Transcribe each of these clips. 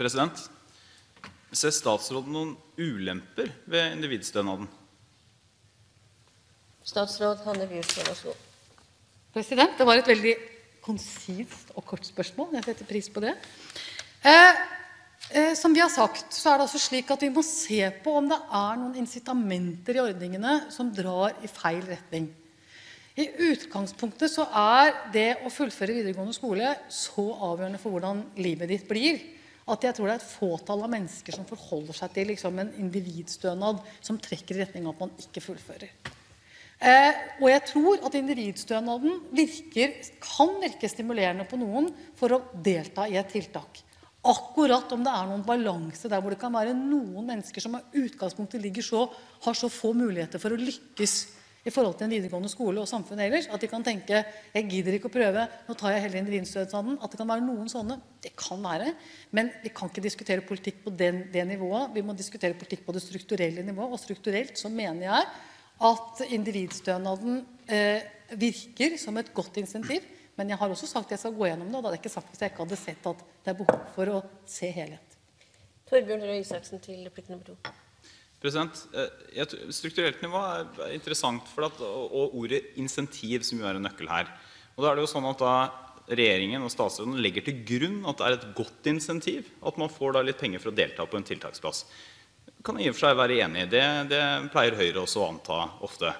President, ser statsråden noen ulemper ved individstønaden? Statsråd Hanne Bjurstrøm, vær så god. President, det var et veldig konsist og kort spørsmål. Jeg setter pris på det. Eh, eh, som vi har sagt, så er det altså slik at vi må se på om det er noen incitamenter i ordningene som drar i feil retning. I utgangspunktet så er det å fullføre videregående skole så avgjørende for hvordan livet ditt blir, at jeg tror det er et fåtall av mennesker som forholder seg til liksom, en individstønad som trekker i retning av at man ikke fullfører. Eh, og jeg tror at individstønaden virker, kan virke stimulerende på noen for å delta i et tiltak. Akkurat om det er noen balanse der hvor det kan være noen mennesker som i utgangspunktet ligger så, har så få muligheter for å lykkes i forhold til en videregående skole og samfunnet ellers, at de kan tenke jeg gidder ikke å prøve, nå tar jeg heller individstønaden. At det kan være noen sånne. Det kan være. Men vi kan ikke diskutere politikk på den, det nivået. Vi må diskutere politikk på det strukturelle nivået. Og strukturelt så mener jeg at individstønaden eh, virker som et godt insentiv. Men jeg har også sagt at jeg skal gå gjennom det, og da hadde jeg ikke sagt hvis jeg ikke hadde sett at det er behov for å se helhet. Torbjørn Røe Isaksen til replikk nummer to. President, eh, jeg tror- strukturelt nivå er er interessant, for at, og ordet insentiv som jo er en nøkkel her. Og da er det jo sånn at da regjeringen og statsråden legger til grunn at det er et godt insentiv, at man får da litt penger for å delta på en tiltaksplass. kan jeg i og for seg være enig i. Det, det pleier Høyre også å anta ofte.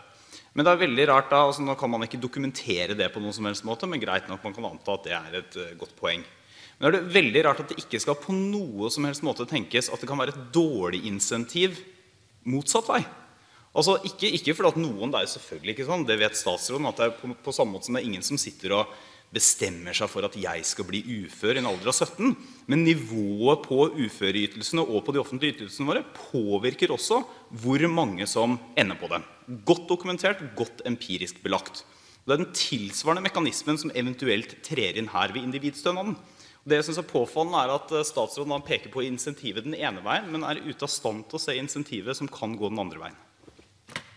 Men det er veldig rart da, altså nå kan man ikke dokumentere det på noen som helst måte, men greit nok, man kan anta at det er et eh, godt poeng. Men er det veldig rart at det ikke skal på noe som helst måte tenkes at det kan være et dårlig insentiv motsatt vei. Altså ikke, ikke fordi at noen, det er jo selvfølgelig ikke sånn, det vet statsråden, at det er på, på samme måte som det er ingen som sitter og bestemmer seg for at jeg skal bli ufør i en alder av 17. Men nivået på uføreytelsene og på de offentlige ytelsene våre påvirker også hvor mange som ender på dem. Godt dokumentert, godt empirisk belagt. Det er den tilsvarende mekanismen som eventuelt trer inn her ved individstønaden. Det jeg synes er påfallende er at eh, Statsråden han peker på insentivet den ene veien, men er ute av stand til å se insentivet som kan gå den andre veien.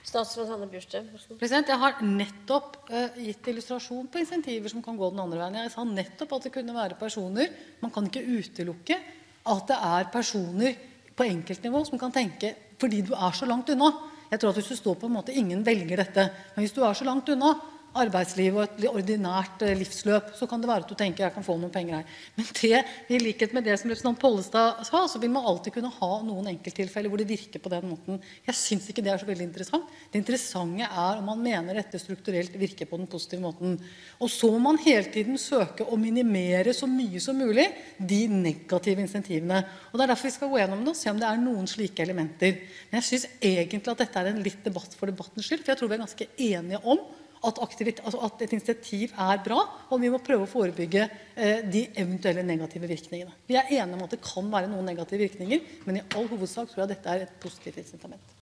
Statsråd Hanne. President, Jeg har nettopp uh, gitt illustrasjon på insentiver som kan gå den andre veien. Jeg sa nettopp at det kunne være personer Man kan ikke utelukke at det er personer på enkeltnivå som kan tenke fordi du er så langt unna. Jeg tror at hvis du står på en måte, Ingen velger dette. Men hvis du er så langt unna arbeidsliv og et ordinært eh, livsløp, så kan det være at du tenker jeg kan få noen penger her. Men det, i likhet med det som representant Pollestad sa, så vil man alltid kunne ha noen enkelttilfeller hvor det virker på den måten. Jeg syns ikke det er så veldig interessant. Det interessante er om man mener dette strukturelt virker på den positive måten. Og så må man hele tiden søke å minimere så mye som mulig de negative insentivene. Og Det er derfor vi skal gå gjennom det og se om det er noen slike elementer. Men jeg syns egentlig at dette er en litt debatt for debattens skyld, for jeg tror vi er ganske enige om at, aktivit, altså at et initiativ er bra, og vi må prøve å forebygge eh, de eventuelle negative virkningene. Vi er enige om at det kan være noen negative virkninger, men i all hovedsak tror jeg dette er et positivt incitament.